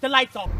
The lights off.